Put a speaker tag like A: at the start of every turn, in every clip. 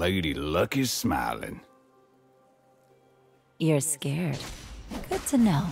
A: Lady Luck is smiling.
B: You're scared. Good to know.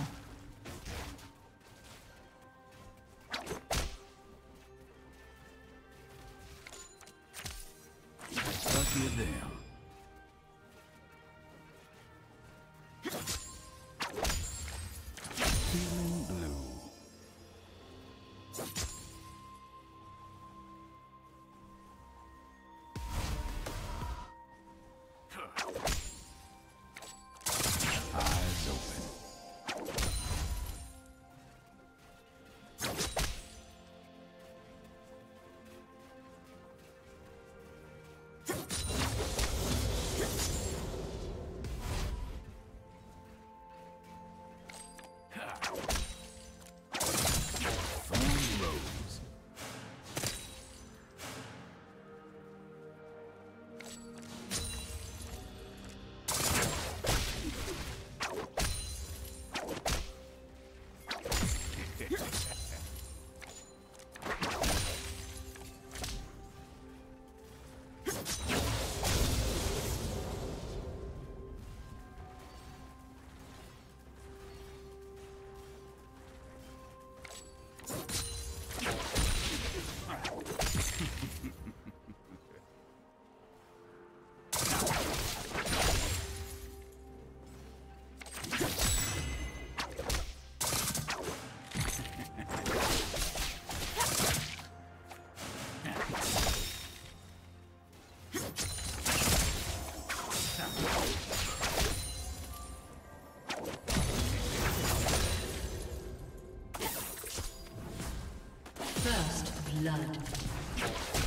C: Blood.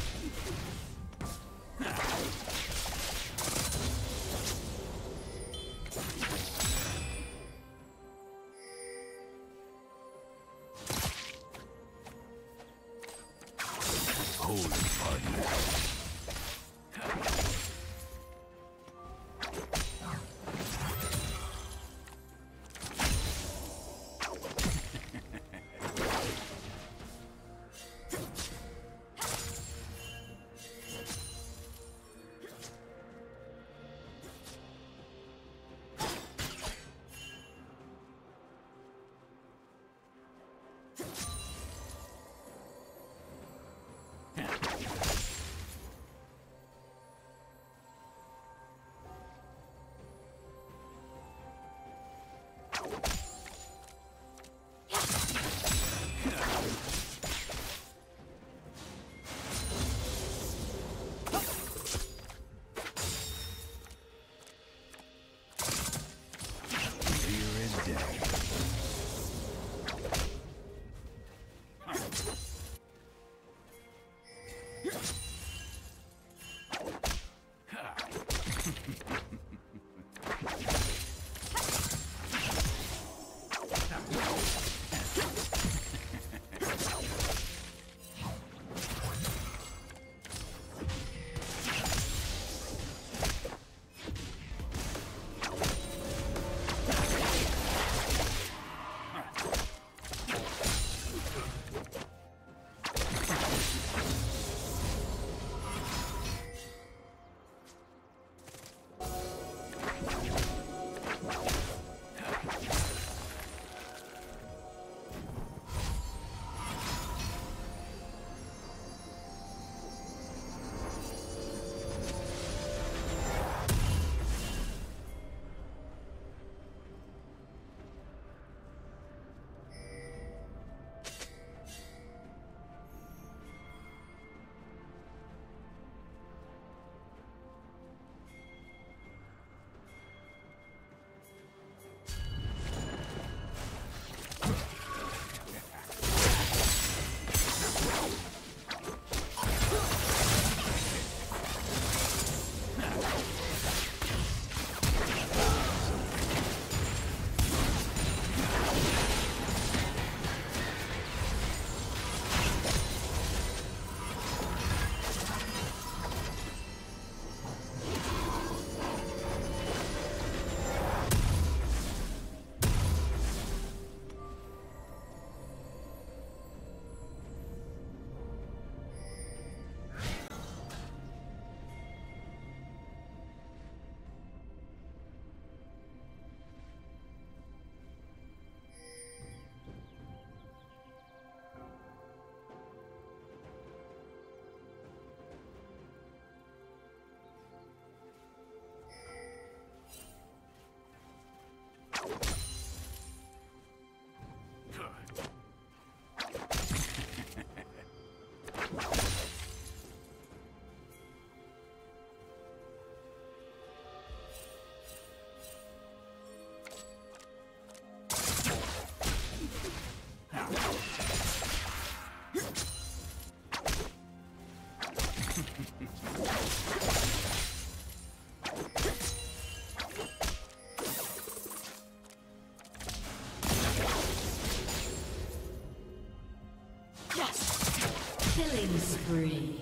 A: Killing
C: spree.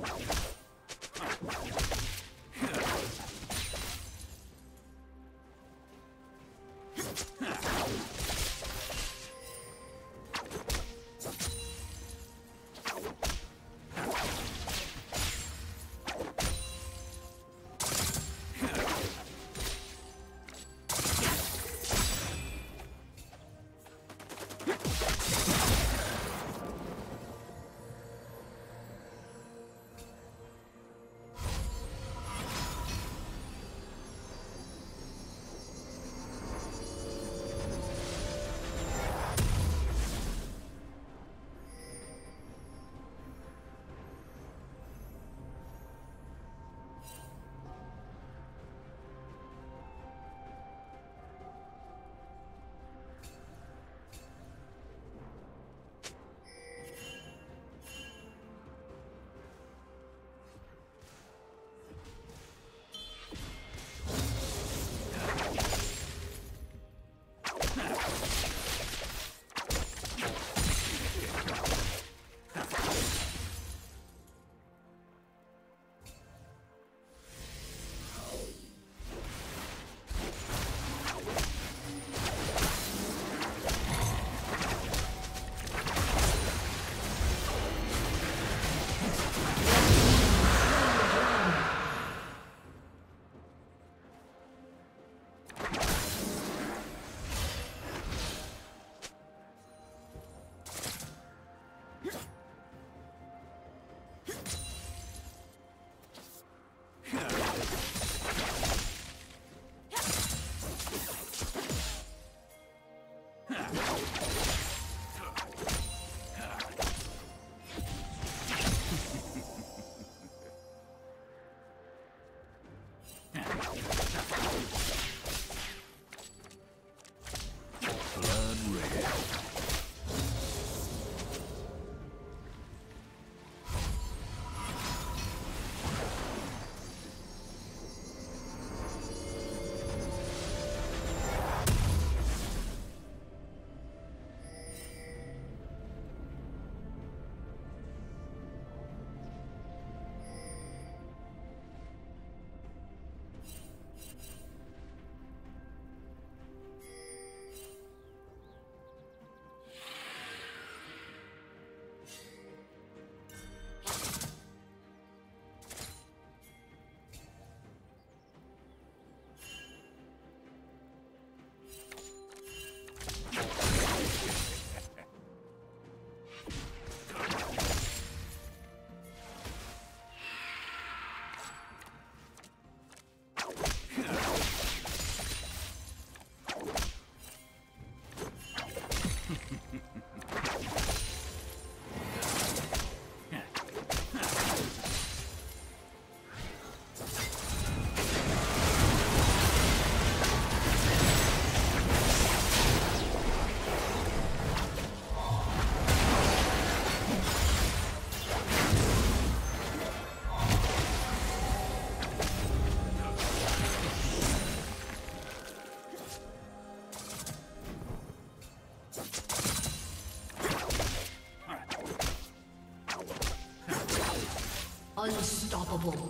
C: Wow,
B: wow, wow. Unstoppable.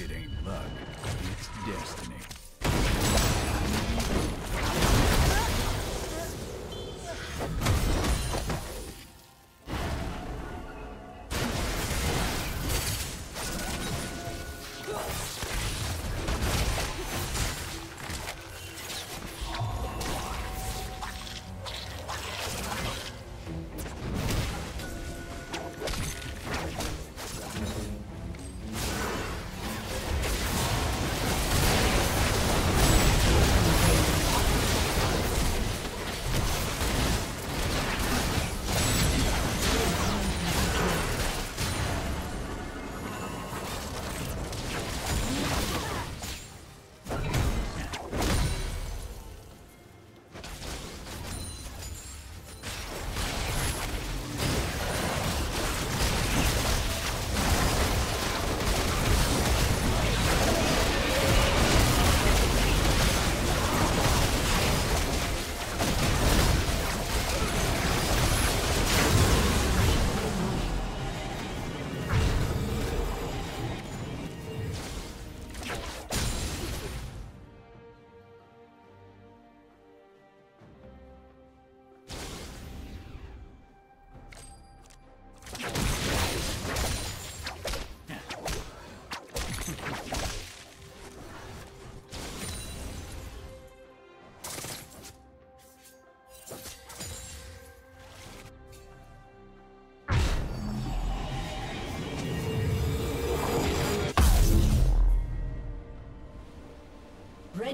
C: It ain't luck.